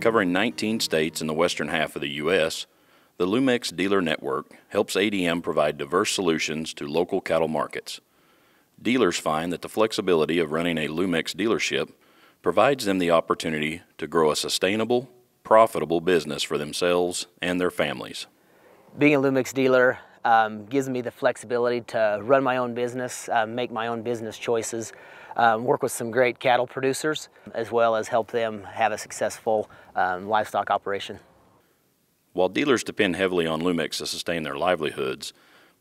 Covering 19 states in the western half of the U.S., the Loomix Dealer Network helps ADM provide diverse solutions to local cattle markets. Dealers find that the flexibility of running a Loomix dealership provides them the opportunity to grow a sustainable, profitable business for themselves and their families. Being a Loomix dealer um, gives me the flexibility to run my own business, uh, make my own business choices, um, work with some great cattle producers, as well as help them have a successful um, livestock operation. While dealers depend heavily on Loomix to sustain their livelihoods,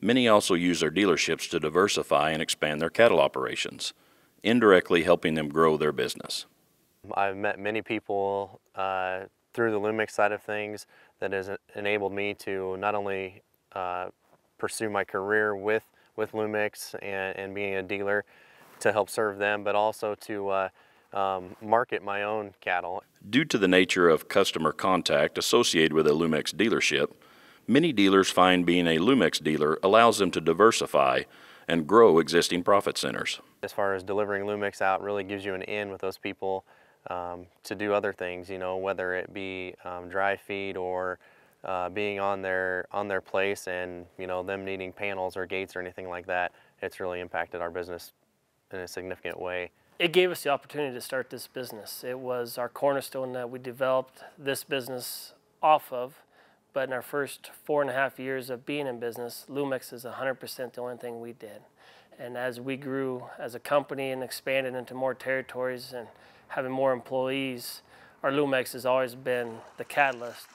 many also use their dealerships to diversify and expand their cattle operations, indirectly helping them grow their business. I've met many people uh, through the Loomix side of things that has enabled me to not only uh, pursue my career with, with Loomix and, and being a dealer to help serve them, but also to uh, um, market my own cattle. Due to the nature of customer contact associated with a Loomix dealership, many dealers find being a Loomix dealer allows them to diversify and grow existing profit centers. As far as delivering Loomix out really gives you an in with those people um, to do other things, you know, whether it be um, dry feed or uh, being on their on their place and you know them needing panels or gates or anything like that. It's really impacted our business in a significant way. It gave us the opportunity to start this business. It was our cornerstone that we developed this business off of. But in our first four and a half years of being in business, Loomix is 100% the only thing we did. And as we grew as a company and expanded into more territories and having more employees, our Loomix has always been the catalyst.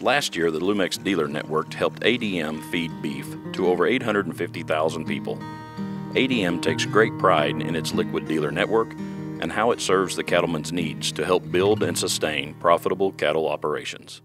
Last year, the Loomix dealer network helped ADM feed beef to over 850,000 people. ADM takes great pride in its liquid dealer network and how it serves the cattleman's needs to help build and sustain profitable cattle operations.